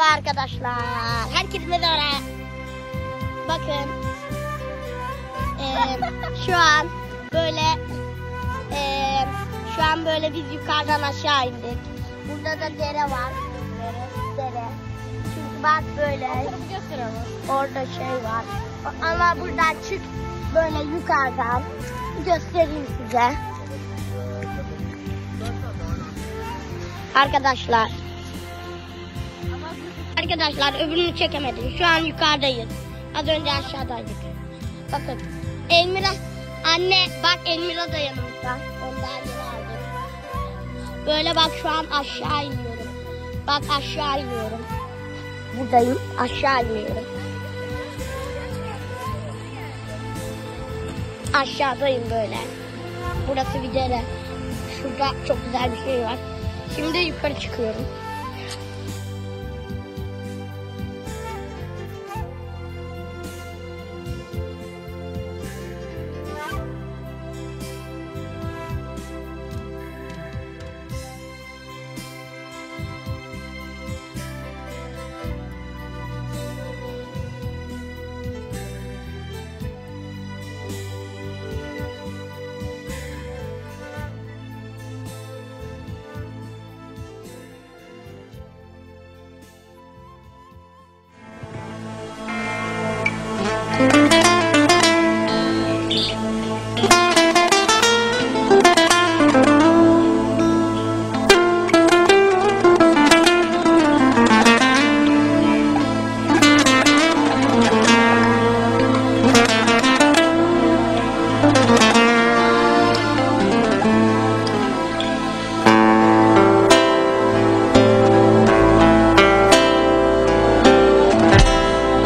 Merhaba arkadaşlar. Herkese merhaba. Bakın. Eee, şu an böyle eee, şu an böyle biz yukarıdan aşağı indik. Burada da dere var. Dere, dere. Çünkü bak böyle orada şey var. Ama buradan çık böyle yukarıdan göstereyim size. Arkadaşlar. Arkadaşlar öbürünü çekemedim. Şu an yukarıdayız. Az önce aşağıdaydık. Bakın. Elmira anne bak Elmira da yanımızda. Ondan aldım. Böyle bak şu an aşağı iniyorum. Bak aşağı iniyorum. Buradayım. Aşağı iniyorum. Aşağıdayım böyle. Burası bir dere. Şurada çok güzel bir şey var. Şimdi yukarı çıkıyorum.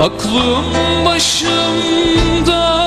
Aklım başımda